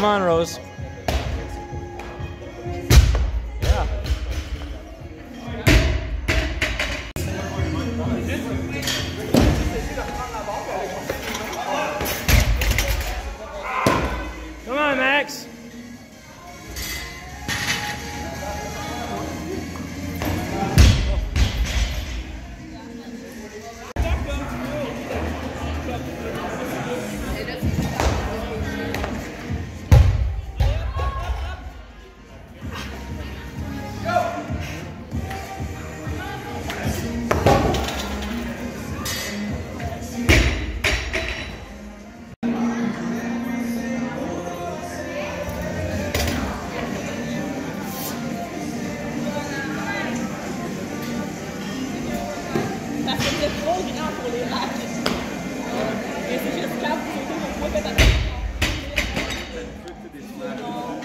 Come on, Rose. This mad.